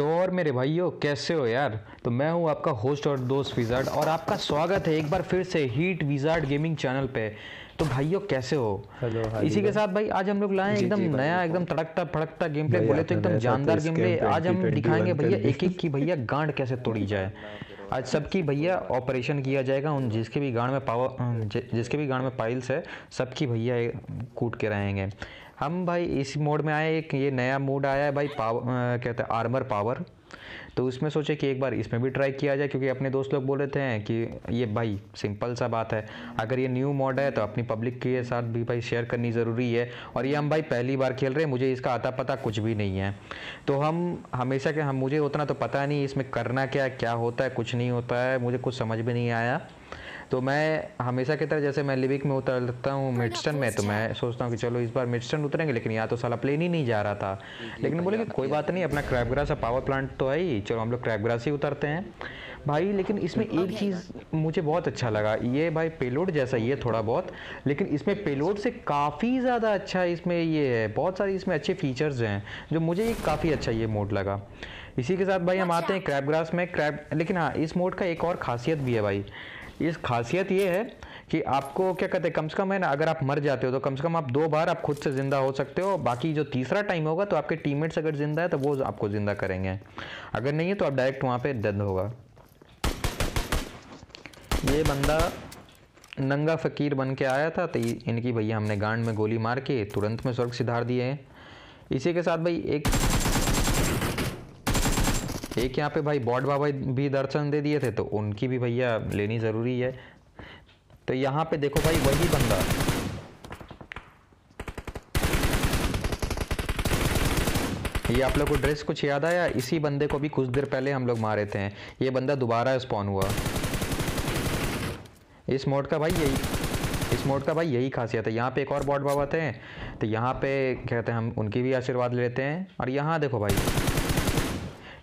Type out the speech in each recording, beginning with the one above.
तो और मेरे भाइयों कैसे हो यार? तो मैं हूँ आपका होस्ट और दोस्त विजार्ड और आपका स्वागत है एक बार फिर से हीट विजार्ड गेमिंग चैनल पे। तो भाइयों कैसे हो? हेलो इसी के साथ भाई आज हम लोग लाए एकदम नया एकदम तड़कता फड़कता गेम प्ले बोले तो एकदम जानदार गेम प्ले आज हम दिखाएँगे भैया एक एक की भैया गांड कैसे तोड़ी जाए। आज सबकी भैया ऑपरेशन किया जाएगा, उन जिसके भी गांड में पावर जिसके भी गांड में पाइल्स है, सबकी भैया कूट के रहेंगे। हम भाई इस मोड में आए, एक ये नया मोड आया है भाई पावर कहते हैं आर्मर पावर तो उसमें सोचे कि एक बार इसमें भी ट्राई किया जाए, क्योंकि अपने दोस्त लोग बोल रहे थे कि ये भाई सिंपल सा बात है। अगर ये न्यू मॉड है तो अपनी पब्लिक के साथ भी भाई शेयर करनी ज़रूरी है। और ये हम भाई पहली बार खेल रहे हैं, मुझे इसका आता पता कुछ भी नहीं है। तो हम हमेशा के, हम, मुझे उतना तो पता नहीं इसमें करना क्या क्या होता है, कुछ नहीं होता है, मुझे कुछ समझ भी नहीं आया। तो मैं हमेशा की तरह जैसे मैं लिविक में उतरता हूँ मिडस्टन में तो मैं सोचता हूँ कि चलो इस बार मिडस्टन उतरेंगे लेकिन यहाँ तो साला प्लेन ही नहीं जा रहा था। लेकिन बोले कि कोई बात नहीं अपना क्रैबग्रास पावर प्लांट तो है ही। चलो हम लोग क्रैबग्रास ही उतरते हैं। भाई लेकिन इसमें एक चीज़ मुझे बहुत अच्छा लगा ये भाई पेलोड जैसा है थोड़ा बहुत लेकिन इसमें पेलोड से काफ़ी ज़्यादा अच्छा इसमें ये है बहुत सारे इसमें अच्छे फीचर्स हैं जो मुझे ये काफ़ी अच्छा ये मोड लगा। इसी के साथ भाई हम आते हैं क्रैबग्रास में क्रैब लेकिन हाँ इस मोड का एक और खासियत भी है भाई। इस खासियत ये है कि आपको क्या कहते हैं, कम से कम है ना, अगर आप मर जाते हो तो कम से कम आप दो बार आप खुद से ज़िंदा हो सकते हो। बाकी जो तीसरा टाइम होगा तो आपके टीममेट्स अगर ज़िंदा है तो वो आपको ज़िंदा करेंगे। अगर नहीं है तो आप डायरेक्ट वहाँ पे डेड होगा। ये बंदा नंगा फ़कीर बन के आया था तो इनकी भैया हमने गांड में गोली मार के तुरंत में स्वर्ग सिधार दिए हैं। इसी के साथ भाई एक एक यहाँ पे भाई बॉड बाबा भी दर्शन दे दिए थे तो उनकी भी भैया लेनी ज़रूरी है। तो यहाँ पे देखो भाई, वही बंदा। ये आप लोग को ड्रेस कुछ याद आया? इसी बंदे को भी कुछ देर पहले हम लोग मारे थे। ये बंदा दोबारा स्पॉन हुआ। इस मोड का भाई यही, इस मोड का भाई यही खासियत है। यहाँ पे एक और बॉड बाबा थे तो यहाँ पे, कहते हैं हम, उनकी भी आशीर्वाद लेते हैं। और यहाँ देखो भाई।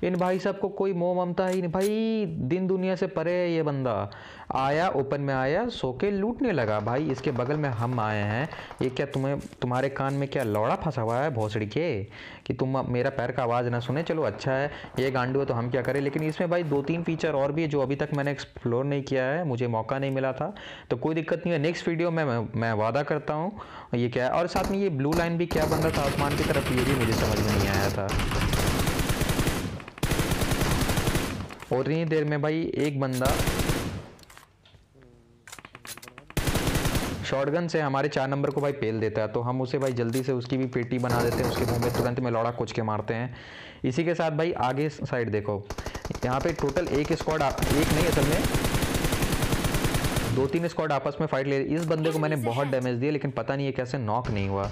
इन भाई साहब को कोई मोह ममता ही नहीं। भाई दिन दुनिया से परे है ये बंदा। आया ओपन में आया सो के लूटने लगा। भाई इसके बगल में हम आए हैं। ये क्या तुम्हें तुम्हारे कान में क्या लौड़ा फंसा हुआ है भोसड़ी के? कि तुम मेरा पैर का आवाज़ ना सुने। चलो अच्छा है। ये गांडू है तो हम क्या करें? लेकिन इसमें भाई दो तीन फीचर और भी है जो अभी तक मैंने एक्सप्लोर नहीं किया है। मुझे मौका नहीं मिला था। तो कोई दिक्कत नहीं है। नेक्स्ट वीडियो में मैं, मैं वादा करता हूँ। ये क्या है? और साथ में ये ब्लू लाइन भी क्या बन रहा था? आसमान की तरफ़ ये भी मुझे समझ में नहीं आया था। और इतनी देर में भाई एक बंदा शॉटगन से हमारे चार नंबर को भाई पेल देता है तो हम उसे भाई जल्दी से उसकी भी पेटी बना देते हैं, उसके मुँह में तुरंत में लौड़ा कुछ के मारते हैं। इसी के साथ भाई आगे साइड देखो, यहाँ पे टोटल एक स्क्वाड एक नहीं, असल में दो तीन स्क्वाड आपस में फाइट ले रही इस बंदे को मैंने बहुत डैमेज दिया, लेकिन पता नहीं है कैसे नॉक नहीं हुआ।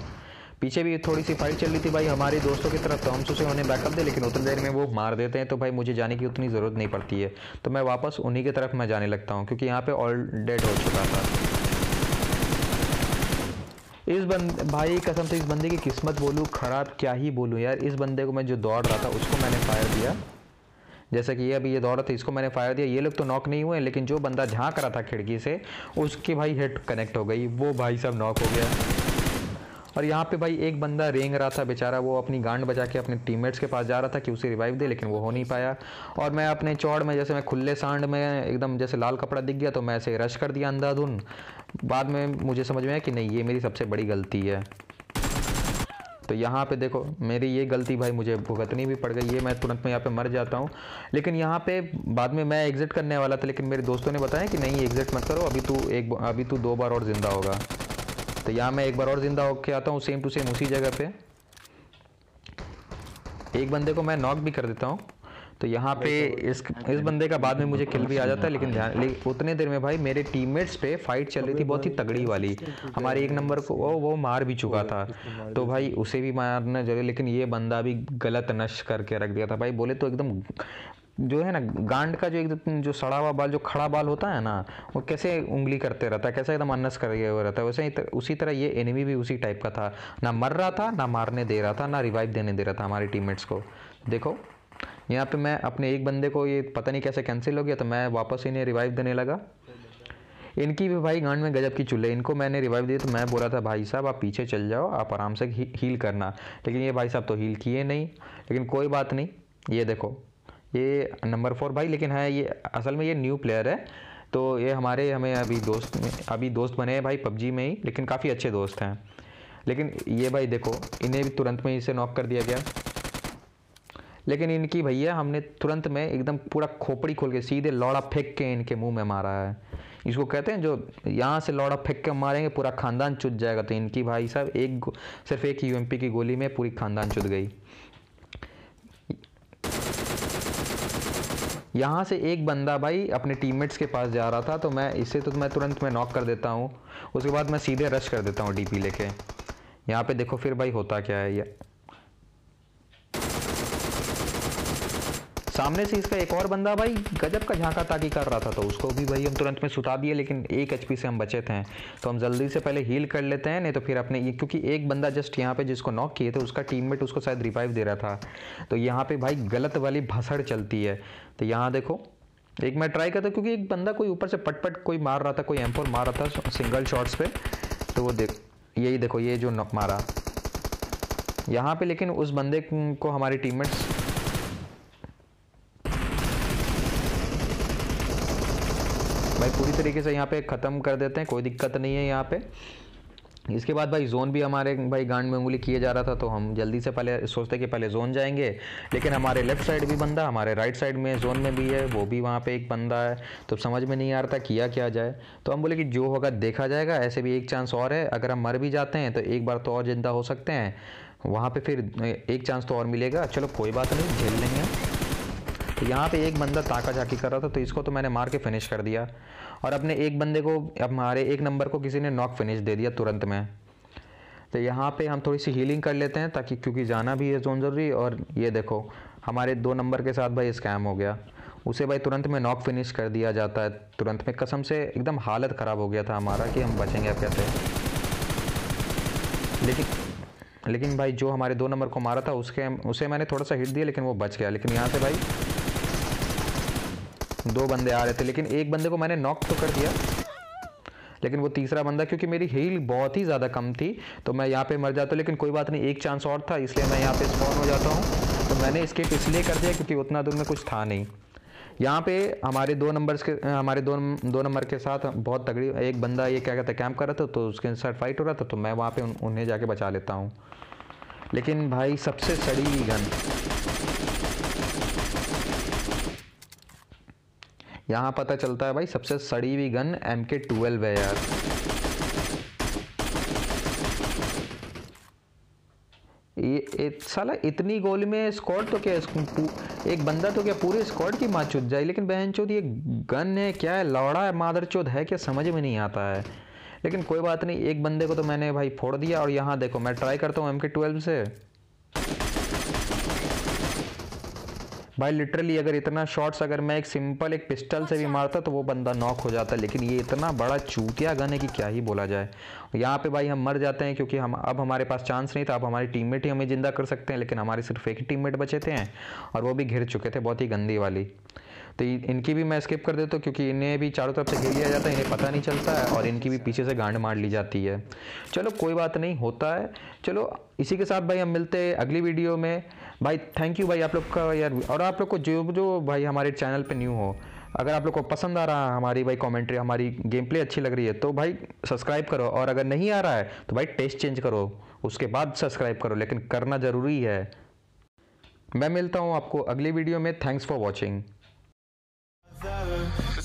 पीछे भी थोड़ी सी फाइट चल रही थी भाई, हमारे दोस्तों की तरफ़ तो हम सोचे उन्हें बैकअप दे, लेकिन उतनी देर में वो मार देते हैं तो भाई मुझे जाने की उतनी ज़रूरत नहीं पड़ती है। तो मैं वापस उन्हीं की तरफ़ मैं जाने लगता हूँ, क्योंकि यहाँ पे ऑल डेड हो चुका था। इस बंद भाई कसम से इस बंदे की किस्मत बोलूँ, ख़राब क्या ही बोलूँ यार, इस बंदे को मैं जो दौड़ रहा था, उसको मैंने फायर दिया। जैसे कि ये अभी ये दौड़ रहा था, इसको मैंने फायर दिया। ये लोग तो नॉक नहीं हुए लेकिन जो बंदा झाँक रहा था खिड़की से, उसकी भाई हेड कनेक्ट हो गई, वो भाई सब नॉक हो गया। और यहाँ पे भाई एक बंदा रेंग रहा था बेचारा, वो अपनी गांड बजा के अपने टीममेट्स के पास जा रहा था कि उसे रिवाइव दे, लेकिन वो हो नहीं पाया। और मैं अपने चौड़ में, जैसे मैं खुले सांड में एकदम जैसे लाल कपड़ा दिख गया तो मैं ऐसे रश कर दिया अंधाधुन। बाद में मुझे समझ में आया कि नहीं, ये मेरी सबसे बड़ी गलती है। तो यहाँ पे देखो, मेरी ये गलती भाई मुझे भुगतनी भी पड़ गई ये मैं तुरंत में यहाँ पे मर जाता हूँ। लेकिन यहाँ पे बाद में मैं एग्जिट करने वाला था, लेकिन मेरे दोस्तों ने बताया कि नहीं एग्जिट मत करो, अभी तू एक, अभी तू दो बार और ज़िंदा होगा। तो यहाँ मैं एक बार और ज़िंदा होके आता हूँ सेम टू सेम उसी जगह पे। एक बंदे को मैं नॉक भी कर देता हूँ। तो यहाँ पे इस इस बंदे का बाद में मुझे किल भी आ जाता है लेकिन ध्यान ले, उतने देर में भाई मेरे टीममेट्स पे फाइट चल रही थी बहुत ही तगड़ी वाली। हमारे एक नंबर को वो वो मार भी चुका था। तो भाई उसे भी मारना ज़रूरी लेकिन ये बंदा भी गलत नश करके रख दिया था। भाई बोले तो एकदम जो है ना गांड का जो एक जो सड़ा हुआ बाल जो खड़ा बाल होता है ना वो कैसे उंगली करते रहता है कैसे एकदम अनस कर हुआ रहता है वैसे ही तर, उसी तरह ये एनिमी भी उसी टाइप का था। ना मर रहा था ना मारने दे रहा था ना रिवाइव देने दे रहा था हमारे टीममेट्स को। देखो यहाँ पे मैं अपने एक बंदे को ये पता नहीं कैसे कैंसिल हो गया तो मैं वापस इन्हें रिवाइव देने लगा। इनकी भी भाई गांड में गजब की चुल्ले इनको मैंने रिवाइव दिया तो मैं बोला था भाई साहब आप पीछे चल जाओ आप आराम से हील करना। लेकिन ये भाई साहब तो हील किए नहीं लेकिन कोई बात नहीं ये देखो ये नंबर फोर भाई, लेकिन है, ये असल में ये न्यू प्लेयर है। तो ये हमारे, हमें अभी दोस्त अभी दोस्त बने हैं भाई पबजी में ही, लेकिन काफ़ी अच्छे दोस्त हैं। लेकिन ये भाई देखो, इन्हें भी तुरंत में इसे नॉक कर दिया गया। लेकिन इनकी भैया, हमने तुरंत में एकदम पूरा खोपड़ी खोल के, सीधे लौड़ा फेंक के इनके मुँह में मारा है। इसको कहते हैं जो यहाँ से लौड़ा फेंक के मारेंगे, पूरा खानदान चुत जाएगा। तो इनकी भाई साहब, एक सिर्फ़ एक यूएमपी की गोली में पूरी खानदान चुत गई। यहाँ से एक बंदा भाई अपने टीममेट्स के पास जा रहा था तो मैं इसे तो मैं तुरंत मैं नॉक कर देता हूँ। उसके बाद मैं सीधे रश कर देता हूँ डीपी लेके। यहाँ पे देखो फिर भाई होता क्या है ये। सामने से इसका एक और बंदा भाई गजब का झांका ताकी कर रहा था तो उसको भी भाई हम तुरंत में सुता दिए, लेकिन एक एच से हम बचे थे। तो हम जल्दी से पहले हील कर लेते हैं, नहीं तो फिर अपने क्योंकि एक बंदा जस्ट यहाँ पे जिसको नॉक किए थे, उसका टीममेट उसको शायद रिवाइव दे रहा था। तो यहाँ पे भाई गलत वाली भसड़ चलती है। तो यहाँ देखो, एक मैं ट्राई करता, क्योंकि एक बंदा कोई ऊपर से पटपट कोई मार रहा था, कोई एम मार रहा था सिंगल शॉट्स पे तो वो देख, यही देखो, ये जो मारा। यहाँ पे लेकिन उस बंदे को हमारे टीममेट्स भाई, पूरी तरीके से यहाँ पे ख़त्म कर देते हैं, कोई दिक्कत नहीं है यहाँ पे। इसके बाद भाई जोन भी हमारे भाई गांड में उंगली किए जा रहा था तो हम जल्दी से पहले सोचते कि पहले जोन जाएँगे। लेकिन हमारे लेफ़्ट साइड भी बंदा, हमारे राइट साइड में जोन में भी है, वो भी वहाँ पे एक बंदा है तो समझ में नहीं आ रहा था किया क्या जाए। तो हम बोले कि जो होगा देखा जाएगा, ऐसे भी एक चांस और है, अगर हम मर भी जाते हैं तो एक बार तो और ज़िंदा हो सकते हैं। वहाँ पर फिर, एक चांस तो और मिलेगा। चलो कोई बात नहीं, झेल लेंगे। तो यहाँ पे एक बंदा ताका झाकी कर रहा था तो इसको तो मैंने मार के फिनिश कर दिया। और अपने एक बंदे को, हमारे एक नंबर को किसी ने नॉक फिनिश दे दिया तुरंत में। तो यहाँ पे हम थोड़ी सी हीलिंग कर लेते हैं, ताकि क्योंकि जाना भी है जोन ज़रूरी और ये देखो, हमारे दो नंबर के साथ भाई स्कैम हो गया। उसे भाई तुरंत में नॉक फिनिश कर दिया जाता है, तुरंत में कसम से एकदम हालत ख़राब हो गया था हमारा कि हम बचेंगे अब कैसे। लेकिन लेकिन भाई जो हमारे दो नंबर को मारा था, उसके, उसे मैंने थोड़ा सा हिट दिया, लेकिन वो बच गया। लेकिन यहाँ से भाई दो बंदे आ रहे थे लेकिन एक बंदे को मैंने नॉक तो कर दिया। लेकिन वो तीसरा बंदा क्योंकि मेरी हील बहुत ही ज़्यादा कम थी तो मैं यहाँ पे मर जाता लेकिन कोई बात नहीं एक चांस और था इसलिए मैं यहाँ पे स्पॉन हो जाता हूँ। तो मैंने स्केप इसलिए कर दिया क्योंकि उतना दूर में कुछ था नहीं। यहाँ पे हमारे दो नंबर्स के हमारे दो दो नंबर के साथ बहुत तगड़ी एक बंदा ये क्या कहता है कैंप कर रहा था तो उसके साथ फाइट हो रहा था तो मैं वहाँ पे उन, उन्हें जाके बचा लेता हूँ। लेकिन भाई सबसे सड़ी गन यहाँ पता चलता है भाई, सबसे सड़ी हुई गन एम के ट्वेल्व है यार। ये साला इतनी गोली में स्कॉट तो क्या एक बंदा तो क्या पूरे स्कॉट की माँ चुत जाए लेकिन बहन चौथ ये गन है क्या है? लौड़ा है, मादर चौथ है क्या? समझ में नहीं आता है। लेकिन कोई बात नहीं, एक बंदे को तो मैंने भाई फोड़ दिया और यहाँ देखो, मैं ट्राई करता हूँ एम के ट्वेल्व से। भाई लिटरली अगर इतना शॉट्स अगर मैं एक सिंपल एक पिस्टल से भी मारता तो वो बंदा नॉक हो जाता लेकिन ये इतना बड़ा चूतिया गन है कि क्या ही बोला जाए। यहाँ पे भाई हम मर जाते हैं क्योंकि हम अब हमारे पास चांस नहीं था। अब हमारी टीममेट ही हमें ज़िंदा कर सकते हैं लेकिन हमारे सिर्फ़ एक ही टीममेट बचे थे और वो भी घिर चुके थे बहुत ही गंदी वाली। तो इनकी भी मैं स्किप कर देता हूँ, क्योंकि इन्हें भी चारों तरफ़ से घेर लिया जाता है, इन्हें पता नहीं चलता है और इनकी भी पीछे से गांड मार ली जाती है। चलो, कोई बात नहीं, होता है। चलो, इसी के साथ भाई हम मिलते हैं अगली वीडियो में। भाई थैंक यू भाई आप लोग का यार, और आप लोग को जो जो भाई हमारे चैनल पर न्यू हो, अगर आप लोग को पसंद आ रहा है हमारी भाई कमेंट्री हमारी गेम प्ले अच्छी लग रही है तो भाई सब्सक्राइब करो, और अगर नहीं आ रहा है तो भाई टेस्ट चेंज करो, उसके बाद सब्सक्राइब करो, लेकिन करना ज़रूरी है। मैं मिलता हूँ आपको अगली वीडियो में thanks for watching